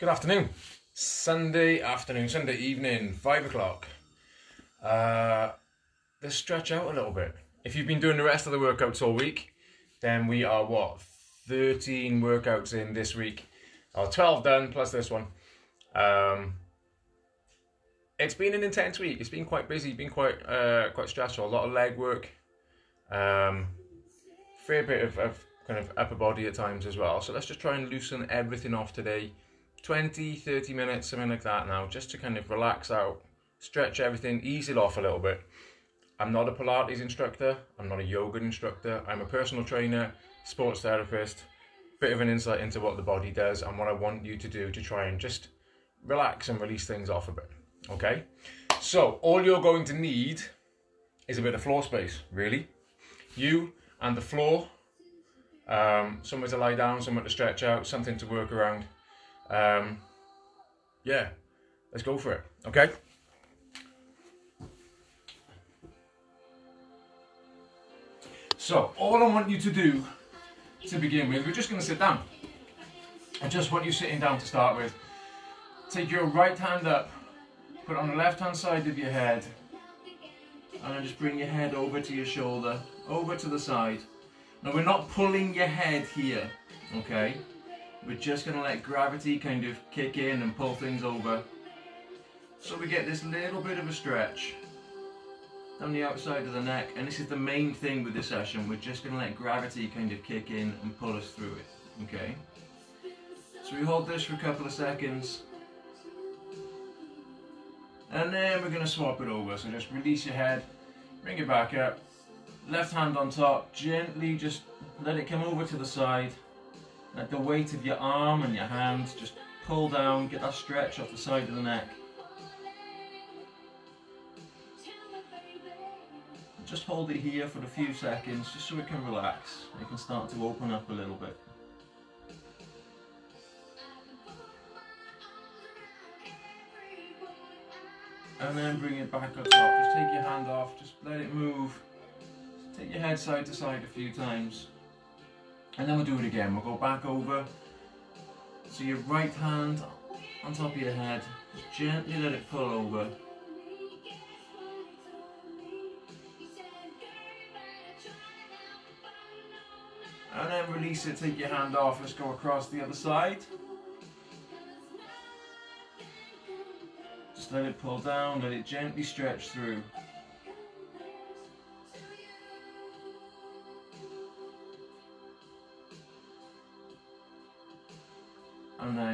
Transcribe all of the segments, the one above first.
Good afternoon. Sunday afternoon, Sunday evening, five o'clock. Uh, let's stretch out a little bit. If you've been doing the rest of the workouts all week, then we are what 13 workouts in this week, or 12 done plus this one. Um, it's been an intense week. It's been quite busy. Been quite uh, quite stressful. A lot of leg work. Um, fair bit of, of kind of upper body at times as well. So let's just try and loosen everything off today. 20, 30 minutes, something like that now, just to kind of relax out, stretch everything, ease it off a little bit. I'm not a Pilates instructor, I'm not a yoga instructor, I'm a personal trainer, sports therapist, bit of an insight into what the body does and what I want you to do to try and just relax and release things off a bit. Okay? So, all you're going to need is a bit of floor space, really. You and the floor, um, somewhere to lie down, somewhere to stretch out, something to work around. Um, yeah, let's go for it. Okay. So all I want you to do to begin with, we're just going to sit down. I just want you sitting down to start with. Take your right hand up, put it on the left hand side of your head, and then just bring your head over to your shoulder, over to the side. Now we're not pulling your head here, okay? We're just going to let gravity kind of kick in and pull things over. So we get this little bit of a stretch on the outside of the neck. And this is the main thing with this session. We're just going to let gravity kind of kick in and pull us through it. Okay? So we hold this for a couple of seconds. And then we're going to swap it over. So just release your head, bring it back up. Left hand on top, gently just let it come over to the side. Let the weight of your arm and your hand just pull down, get that stretch off the side of the neck. Just hold it here for a few seconds, just so it can relax. It can start to open up a little bit. And then bring it back up top. Just take your hand off, just let it move. Take your head side to side a few times. And then we'll do it again. We'll go back over. So your right hand on top of your head, gently let it pull over. And then release it, take your hand off, let's go across the other side. Just let it pull down, let it gently stretch through.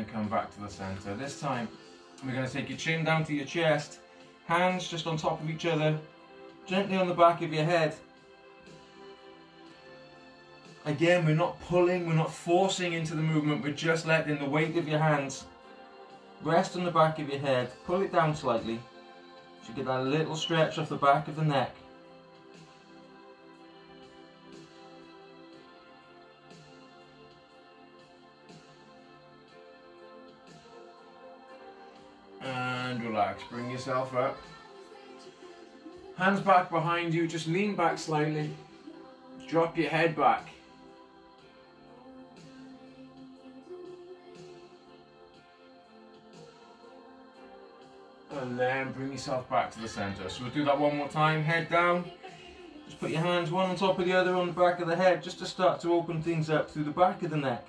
And come back to the center. This time, we're going to take your chin down to your chest, hands just on top of each other, gently on the back of your head. Again, we're not pulling, we're not forcing into the movement, we're just letting the weight of your hands rest on the back of your head, pull it down slightly, so you get that little stretch off the back of the neck. Bring yourself up. Hands back behind you, just lean back slightly. Drop your head back. And then bring yourself back to the center. So we'll do that one more time. Head down. Just put your hands one on top of the other on the back of the head just to start to open things up through the back of the neck.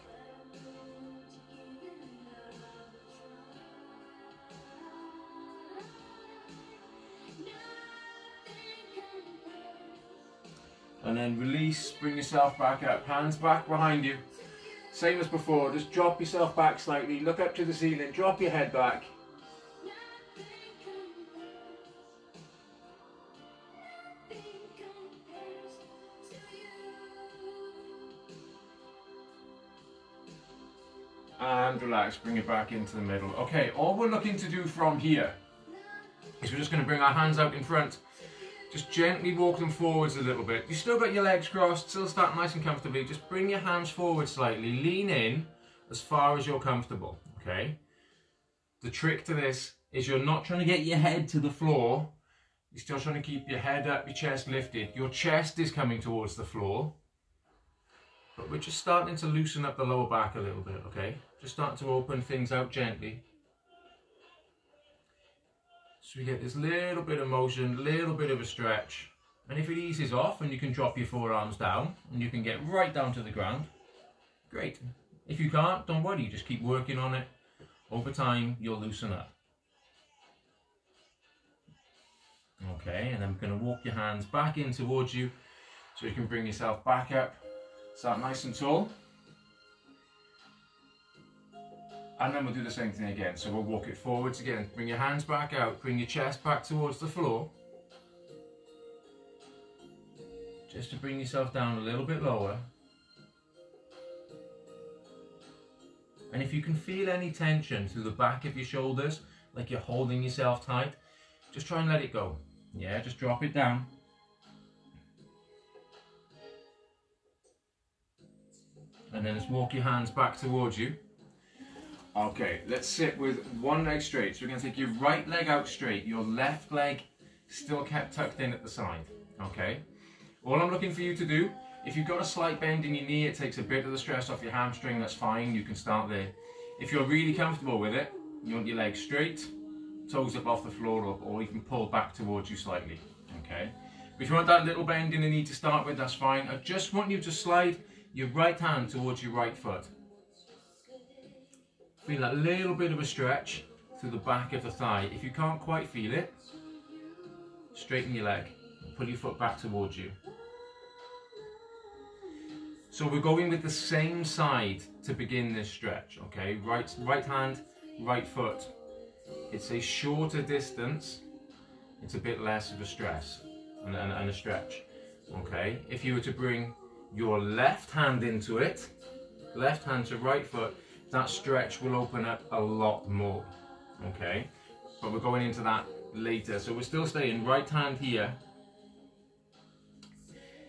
And then release, bring yourself back up, hands back behind you. Same as before, just drop yourself back slightly, look up to the ceiling, drop your head back. And relax, bring it back into the middle. Okay, all we're looking to do from here is we're just going to bring our hands out in front just gently walk them forwards a little bit. You still got your legs crossed, still start nice and comfortably. Just bring your hands forward slightly. Lean in as far as you're comfortable, okay? The trick to this is you're not trying to get your head to the floor. You're still trying to keep your head up, your chest lifted. Your chest is coming towards the floor. But we're just starting to loosen up the lower back a little bit, okay? Just start to open things out gently. So we get this little bit of motion, little bit of a stretch. And if it eases off and you can drop your forearms down and you can get right down to the ground, great. If you can't, don't worry, just keep working on it. Over time, you'll loosen up. Okay, and then we're going to walk your hands back in towards you so you can bring yourself back up. Start nice and tall. And then we'll do the same thing again. So we'll walk it forwards again. Bring your hands back out. Bring your chest back towards the floor. Just to bring yourself down a little bit lower. And if you can feel any tension through the back of your shoulders, like you're holding yourself tight, just try and let it go. Yeah, just drop it down. And then just walk your hands back towards you. Okay, let's sit with one leg straight. So we're going to take your right leg out straight, your left leg still kept tucked in at the side. Okay, all I'm looking for you to do, if you've got a slight bend in your knee, it takes a bit of the stress off your hamstring, that's fine, you can start there. If you're really comfortable with it, you want your legs straight, toes up off the floor up, or even pull back towards you slightly. Okay, if you want that little bend in the knee to start with, that's fine. I just want you to slide your right hand towards your right foot. Feel that little bit of a stretch through the back of the thigh. If you can't quite feel it, straighten your leg. Pull your foot back towards you. So we're going with the same side to begin this stretch, okay? Right, right hand, right foot. It's a shorter distance. It's a bit less of a stress and, and, and a stretch, okay? If you were to bring your left hand into it, left hand to right foot, that stretch will open up a lot more, okay? But we're going into that later. So we're still staying right hand here.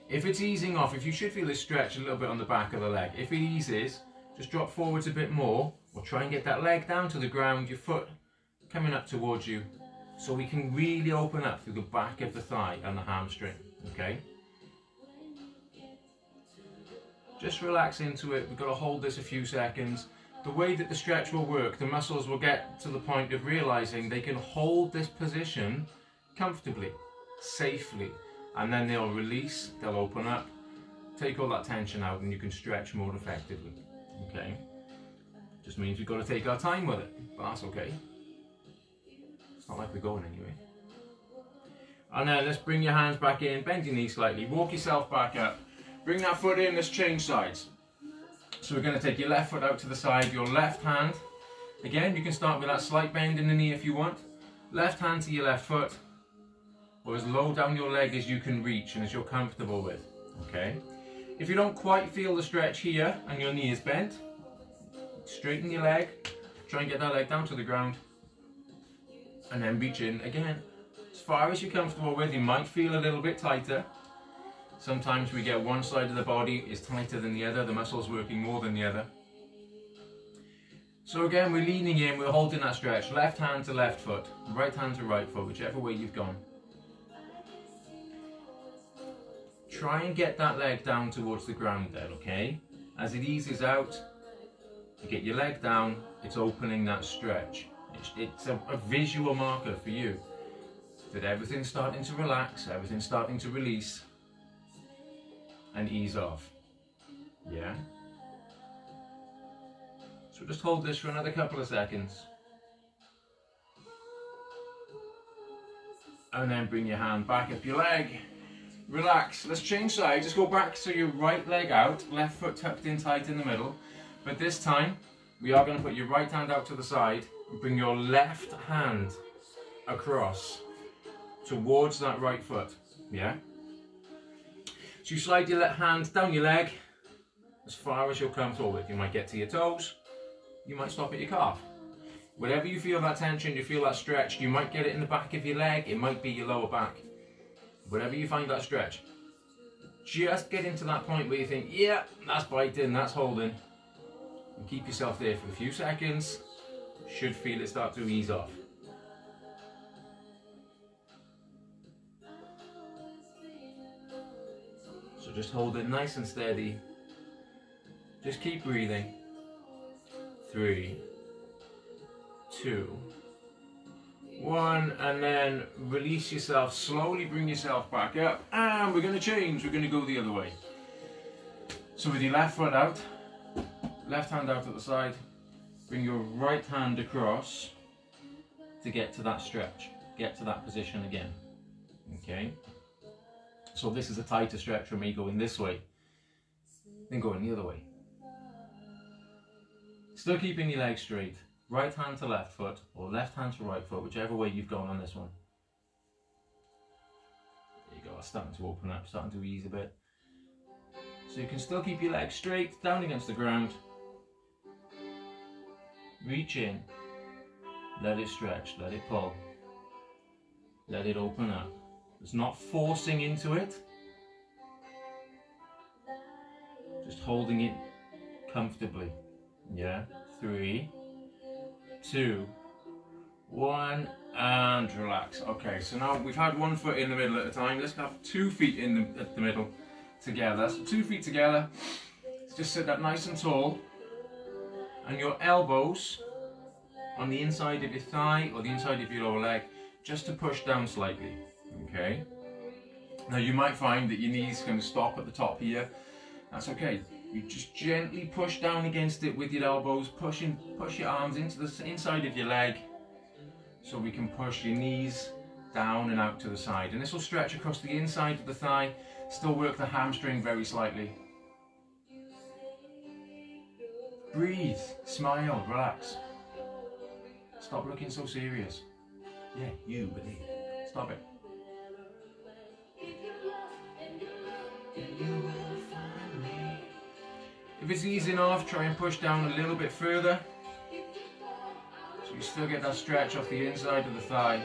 If it's easing off, if you should feel this stretch a little bit on the back of the leg, if it eases, just drop forwards a bit more or try and get that leg down to the ground, your foot coming up towards you so we can really open up through the back of the thigh and the hamstring, okay? Just relax into it. We've got to hold this a few seconds the way that the stretch will work, the muscles will get to the point of realizing they can hold this position comfortably, safely, and then they'll release, they'll open up, take all that tension out, and you can stretch more effectively. Okay? Just means we've got to take our time with it, but that's okay. It's not like we're going anyway. And then let's bring your hands back in, bend your knees slightly, walk yourself back up. Bring that foot in, let's change sides. So we're going to take your left foot out to the side, your left hand. Again, you can start with that slight bend in the knee if you want. Left hand to your left foot, or as low down your leg as you can reach and as you're comfortable with. Okay. If you don't quite feel the stretch here and your knee is bent, straighten your leg, try and get that leg down to the ground, and then reach in again. As far as you're comfortable with, you might feel a little bit tighter, Sometimes we get one side of the body is tighter than the other, the muscle's working more than the other. So again, we're leaning in, we're holding that stretch. Left hand to left foot, right hand to right foot, whichever way you've gone. Try and get that leg down towards the ground then, okay? As it eases out, you get your leg down, it's opening that stretch. It's, it's a, a visual marker for you that everything's starting to relax, everything's starting to release, and ease off. Yeah? So just hold this for another couple of seconds. And then bring your hand back up your leg. Relax. Let's change sides. Just go back to your right leg out, left foot tucked in tight in the middle. But this time, we are going to put your right hand out to the side bring your left hand across towards that right foot. Yeah? So you slide your left hand down your leg as far as you're comfortable with. You might get to your toes, you might stop at your calf. Wherever you feel that tension, you feel that stretch, you might get it in the back of your leg, it might be your lower back. Wherever you find that stretch, just get into that point where you think, yeah, that's biting, that's holding. And keep yourself there for a few seconds. Should feel it start to ease off. Just hold it nice and steady. Just keep breathing. three, two, one, and then release yourself. Slowly bring yourself back up, and we're going to change. We're going to go the other way. So with your left foot out, left hand out at the side, bring your right hand across to get to that stretch, get to that position again. Okay. So this is a tighter stretch for me going this way, then going the other way. Still keeping your legs straight. Right hand to left foot or left hand to right foot, whichever way you've gone on this one. There you go, starting to open up, starting to ease a bit. So you can still keep your legs straight, down against the ground. Reach in, let it stretch, let it pull, let it open up. It's not forcing into it, just holding it comfortably. Yeah, three, two, one, and relax. Okay, so now we've had one foot in the middle at a time. Let's have two feet in the, at the middle together. So two feet together. Just sit up nice and tall. And your elbows on the inside of your thigh or the inside of your lower leg, just to push down slightly. Okay. Now you might find that your knees can stop at the top here. That's okay. You just gently push down against it with your elbows, pushing, push your arms into the inside of your leg so we can push your knees down and out to the side. And this will stretch across the inside of the thigh, still work the hamstring very slightly. Breathe, smile, relax. Stop looking so serious. Yeah, you, but stop it. It's easing off, try and push down a little bit further. So you still get that stretch off the inside of the thigh.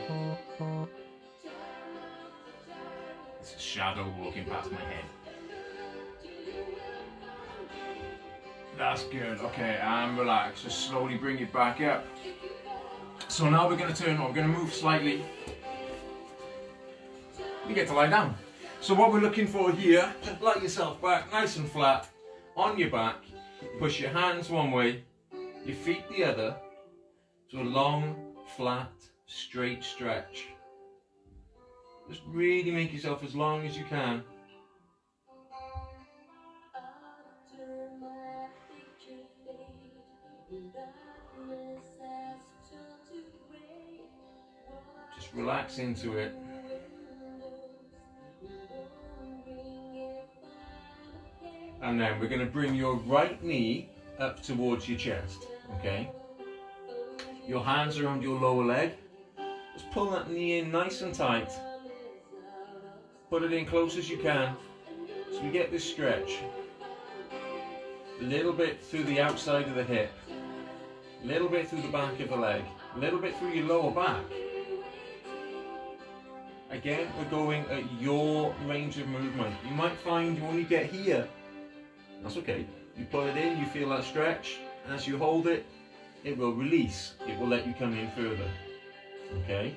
It's a shadow walking past my head. That's good. Okay, and relax. Just slowly bring it back up. So now we're going to turn, we're going to move slightly. You get to lie down. So what we're looking for here, lie yourself back nice and flat on your back, push your hands one way, your feet the other, to a long, flat, straight stretch. Just really make yourself as long as you can. Just relax into it. We're going to bring your right knee up towards your chest, okay? Your hands around your lower leg. Just pull that knee in nice and tight. Put it in close as you can. So we get this stretch. A little bit through the outside of the hip. A little bit through the back of the leg. A little bit through your lower back. Again, we're going at your range of movement. You might find you only get here that's okay. You pull it in, you feel that stretch. As you hold it, it will release. It will let you come in further. Okay?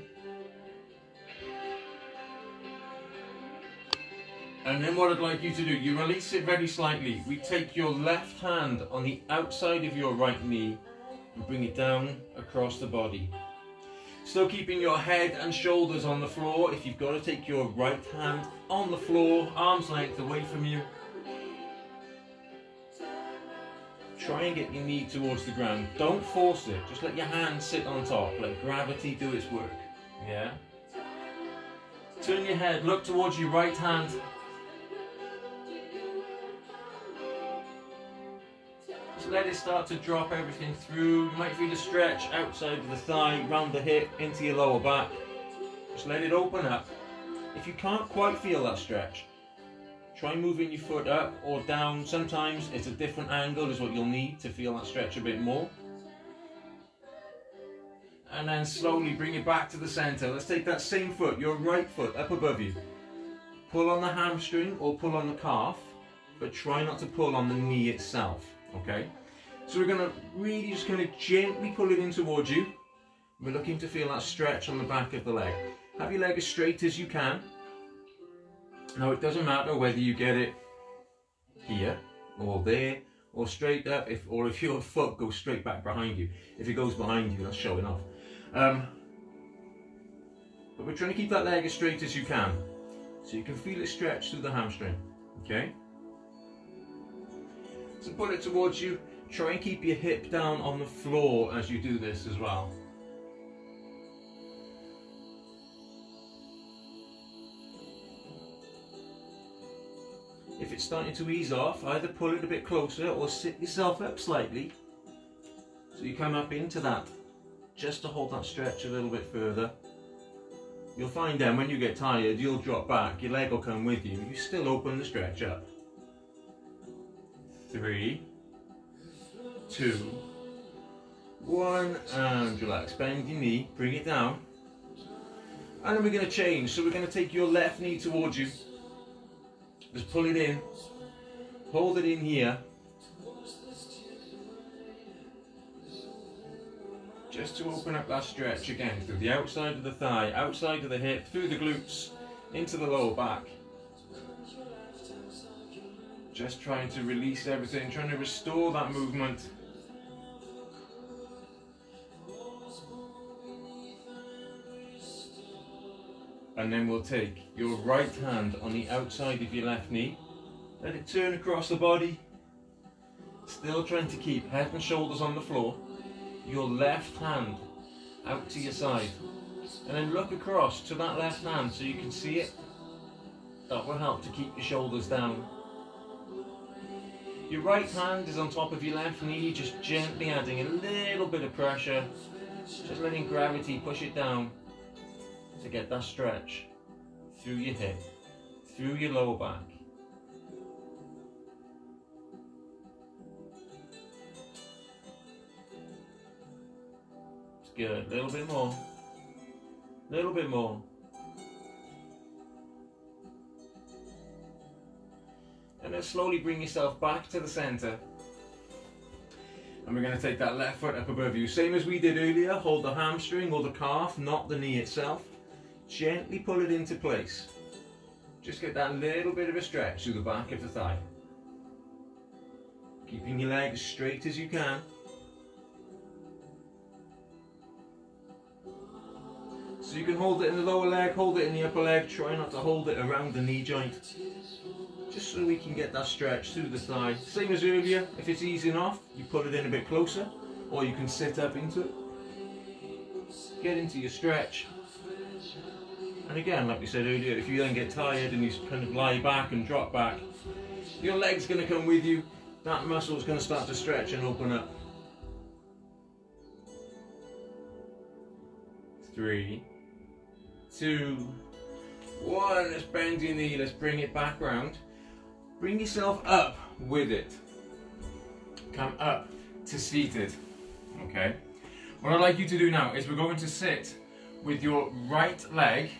And then what I'd like you to do, you release it very slightly. We take your left hand on the outside of your right knee and bring it down across the body. Still keeping your head and shoulders on the floor. If you've got to take your right hand on the floor, arm's length away from you, Try and get your knee towards the ground. Don't force it. Just let your hand sit on top. Let gravity do its work. Yeah? Turn your head. Look towards your right hand. Just let it start to drop everything through. You might feel a stretch outside of the thigh, round the hip, into your lower back. Just let it open up. If you can't quite feel that stretch, Try moving your foot up or down. Sometimes it's a different angle is what you'll need to feel that stretch a bit more. And then slowly bring it back to the center. Let's take that same foot, your right foot up above you. Pull on the hamstring or pull on the calf, but try not to pull on the knee itself, okay? So we're gonna really just kind of gently pull it in towards you. We're looking to feel that stretch on the back of the leg. Have your leg as straight as you can. Now it doesn't matter whether you get it here or there or straight up, if or if your foot goes straight back behind you. If it goes behind you, that's showing off. Um, but we're trying to keep that leg as straight as you can. So you can feel it stretch through the hamstring. Okay? So put it towards you. Try and keep your hip down on the floor as you do this as well. If it's starting to ease off, either pull it a bit closer or sit yourself up slightly so you come up into that just to hold that stretch a little bit further. You'll find then when you get tired, you'll drop back, your leg will come with you. You still open the stretch up. Three, two, one, and relax. Bend your knee, bring it down. And then we're going to change. So we're going to take your left knee towards you. Just pull it in. Hold it in here. Just to open up that stretch again through the outside of the thigh, outside of the hip, through the glutes, into the lower back. Just trying to release everything, trying to restore that movement. And then we'll take your right hand on the outside of your left knee. Let it turn across the body. Still trying to keep head and shoulders on the floor. Your left hand out to your side. And then look across to that left hand so you can see it. That will help to keep your shoulders down. Your right hand is on top of your left knee, just gently adding a little bit of pressure. Just letting gravity push it down to get that stretch through your hip, through your lower back. It's good. A little bit more. A little bit more. And then slowly bring yourself back to the center. And we're going to take that left foot up above you. Same as we did earlier, hold the hamstring or the calf, not the knee itself. Gently pull it into place. Just get that little bit of a stretch through the back of the thigh. Keeping your leg as straight as you can. So you can hold it in the lower leg, hold it in the upper leg, try not to hold it around the knee joint. Just so we can get that stretch through the thigh. Same as earlier, if it's easy enough, you pull it in a bit closer, or you can sit up into it. Get into your stretch. And again, like we said earlier, if you then get tired and you kind of lie back and drop back, your leg's going to come with you. That muscle is going to start to stretch and open up. Three, two, one. Let's bend your knee. Let's bring it back round. Bring yourself up with it. Come up to seated. Okay. What I'd like you to do now is we're going to sit with your right leg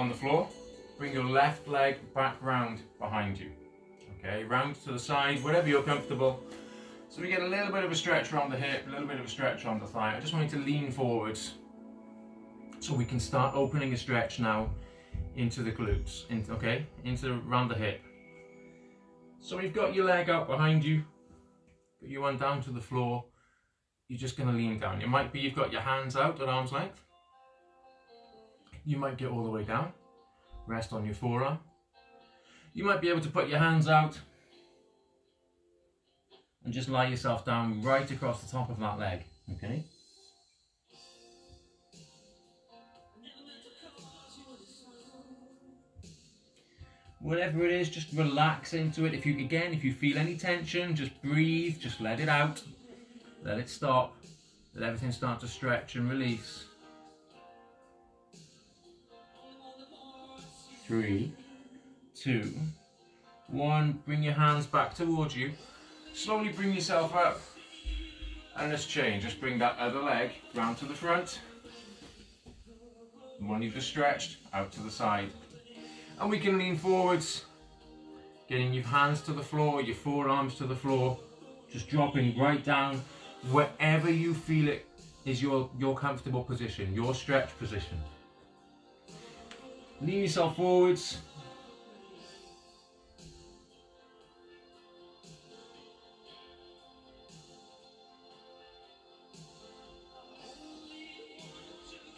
on the floor. Bring your left leg back round behind you. Okay, round to the side, wherever you're comfortable. So we get a little bit of a stretch around the hip, a little bit of a stretch around the thigh. I just want you to lean forwards so we can start opening a stretch now into the glutes, okay, into around the hip. So you've got your leg out behind you, your one down to the floor. You're just going to lean down. It might be you've got your hands out at arm's length. You might get all the way down. Rest on your forearm. You might be able to put your hands out and just lie yourself down right across the top of that leg, okay? Whatever it is, just relax into it. If you, again, if you feel any tension, just breathe, just let it out. Let it stop. Let everything start to stretch and release. Three, two, one. Bring your hands back towards you. Slowly bring yourself up. And let's change. Just bring that other leg round to the front. One you've just stretched, out to the side. And we can lean forwards, getting your hands to the floor, your forearms to the floor, just dropping right down wherever you feel it is your, your comfortable position, your stretch position. Lean yourself forwards.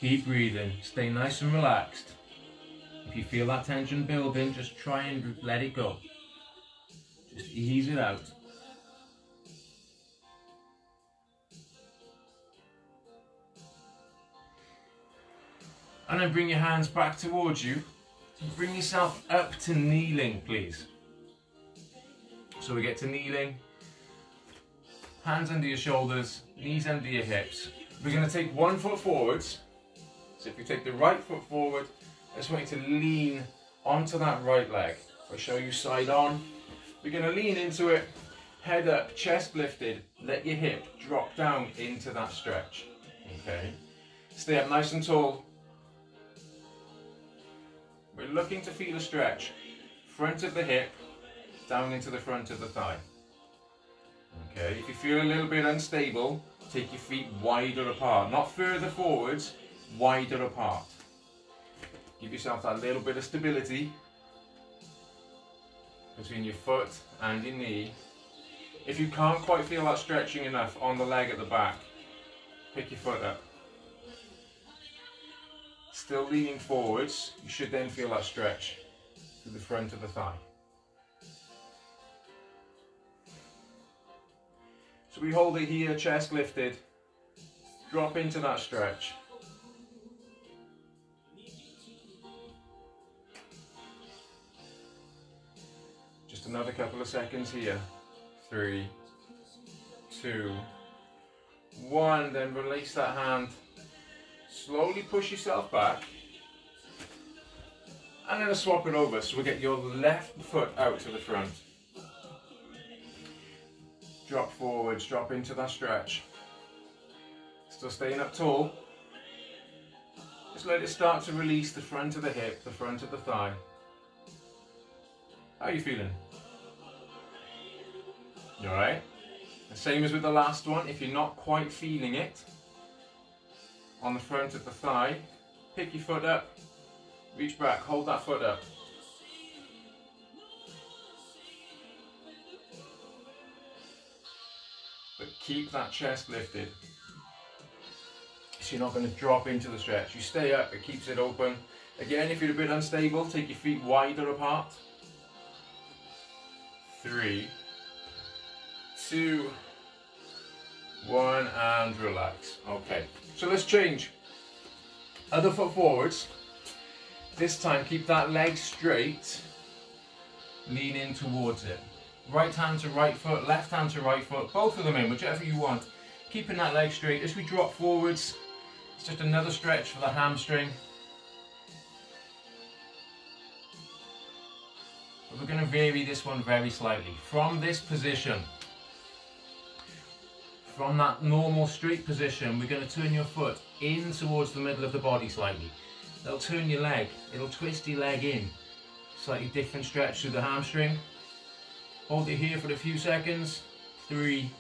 Keep breathing. Stay nice and relaxed. If you feel that tension building, just try and let it go. Just ease it out. And then bring your hands back towards you. Bring yourself up to kneeling, please. So we get to kneeling. Hands under your shoulders, knees under your hips. We're going to take one foot forwards. So if you take the right foot forward, I just want you to lean onto that right leg. I'll show you side on. We're going to lean into it, head up, chest lifted. Let your hip drop down into that stretch. Okay. Stay up nice and tall. We're looking to feel a stretch. Front of the hip, down into the front of the thigh. Okay, if you feel a little bit unstable, take your feet wider apart. Not further forwards, wider apart. Give yourself that little bit of stability between your foot and your knee. If you can't quite feel that stretching enough on the leg at the back, pick your foot up. Still leaning forwards, you should then feel that stretch to the front of the thigh. So we hold it here, chest lifted, drop into that stretch. Just another couple of seconds here. Three, two, one. Then release that hand. Slowly push yourself back. And then swap it over. So we get your left foot out to the front. Drop forwards, drop into that stretch. Still staying up tall. Just let it start to release the front of the hip, the front of the thigh. How are you feeling? You alright? The same as with the last one, if you're not quite feeling it, on the front of the thigh, pick your foot up, reach back, hold that foot up. But keep that chest lifted. So you're not going to drop into the stretch. You stay up, it keeps it open. Again, if you're a bit unstable, take your feet wider apart. Three, two, one, and relax. Okay, so let's change. Other foot forwards. This time, keep that leg straight. Lean in towards it. Right hand to right foot, left hand to right foot, both of them in, whichever you want. Keeping that leg straight. As we drop forwards, it's just another stretch for the hamstring. But we're going to vary this one very slightly. From this position, from that normal straight position, we're going to turn your foot in towards the middle of the body slightly. That'll turn your leg, it'll twist your leg in. Slightly different stretch through the hamstring. Hold it here for a few seconds. Three,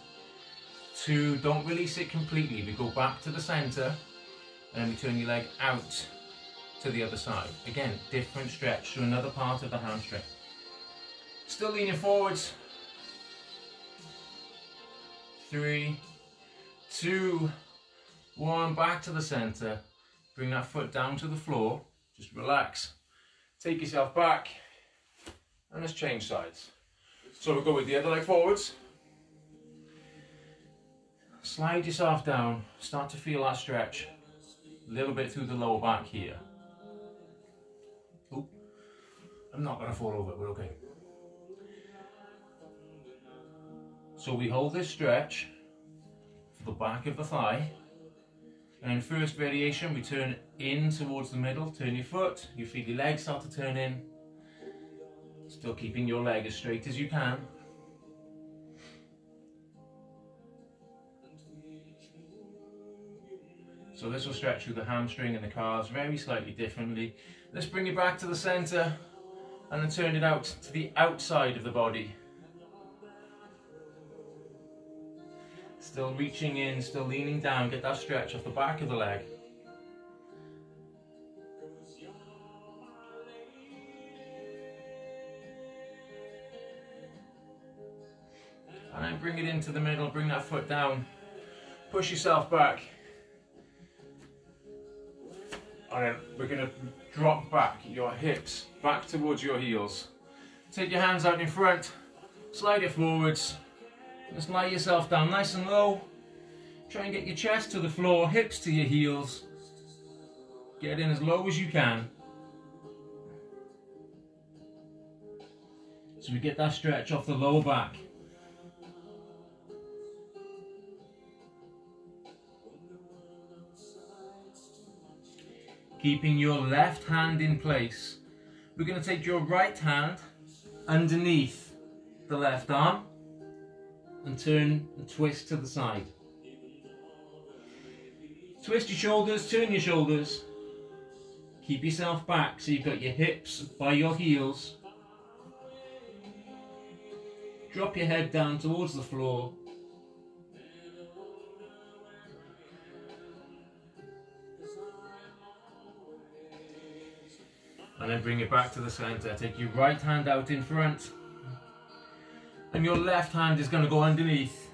two, don't release it completely. We go back to the center and then we turn your leg out to the other side. Again, different stretch to another part of the hamstring. Still leaning forwards. Three, two, one, back to the center. Bring that foot down to the floor. Just relax. Take yourself back. And let's change sides. So we'll go with the other leg forwards. Slide yourself down. Start to feel that stretch. A little bit through the lower back here. Oop. I'm not going to fall over, we're okay. So we hold this stretch for the back of the thigh. And first variation, we turn in towards the middle, turn your foot, you feel your legs start to turn in. Still keeping your leg as straight as you can. So this will stretch through the hamstring and the calves very slightly differently. Let's bring it back to the center and then turn it out to the outside of the body. Still reaching in, still leaning down, get that stretch off the back of the leg. And then bring it into the middle, bring that foot down, push yourself back. And then we're gonna drop back your hips back towards your heels. Take your hands out in front, slide it forwards. Just lie yourself down nice and low. Try and get your chest to the floor, hips to your heels. Get in as low as you can. So we get that stretch off the lower back. Keeping your left hand in place. We're going to take your right hand underneath the left arm and turn and twist to the side. Twist your shoulders, turn your shoulders. Keep yourself back so you've got your hips by your heels. Drop your head down towards the floor. And then bring it back to the center. Take your right hand out in front. And your left hand is going to go underneath.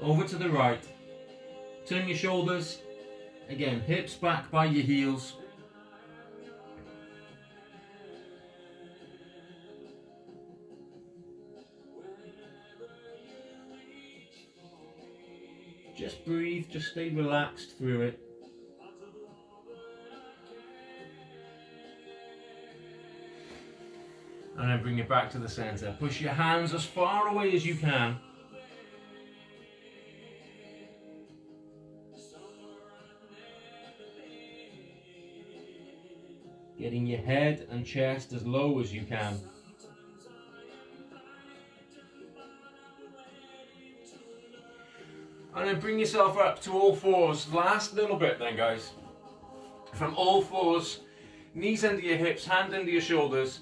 Over to the right. Turn your shoulders. Again, hips back by your heels. Just breathe, just stay relaxed through it. And then bring it back to the center. Push your hands as far away as you can. Getting your head and chest as low as you can. And then bring yourself up to all fours. Last little bit then, guys. From all fours, knees under your hips, hand under your shoulders.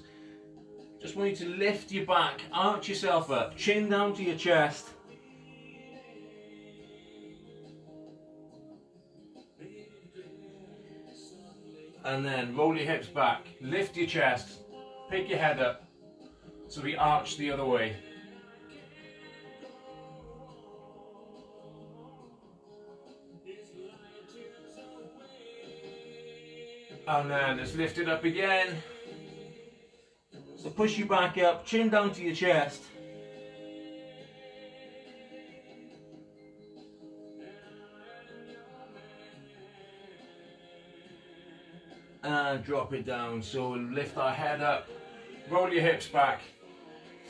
Just want you to lift your back, arch yourself up, chin down to your chest. And then roll your hips back, lift your chest, pick your head up, so we arch the other way. And then just lift it up again. So push you back up, chin down to your chest. And drop it down. So lift our head up, roll your hips back.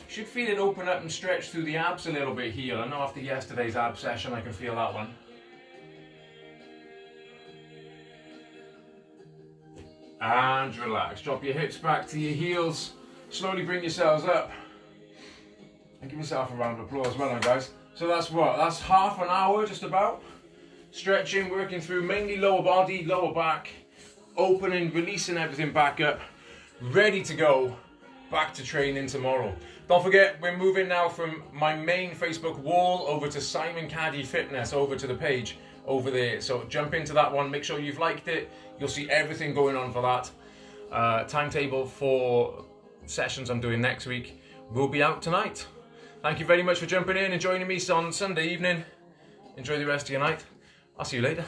Should feel it open up and stretch through the abs a little bit here. I know after yesterday's ab session I can feel that one. And relax. Drop your hips back to your heels. Slowly bring yourselves up. And give yourself a round of applause. Well done, guys. So that's what? That's half an hour, just about. Stretching, working through mainly lower body, lower back. Opening, releasing everything back up. Ready to go. Back to training tomorrow. Don't forget, we're moving now from my main Facebook wall over to Simon Caddy Fitness, over to the page over there. So jump into that one. Make sure you've liked it. You'll see everything going on for that. Uh, timetable for sessions I'm doing next week will be out tonight. Thank you very much for jumping in and joining me on Sunday evening. Enjoy the rest of your night. I'll see you later.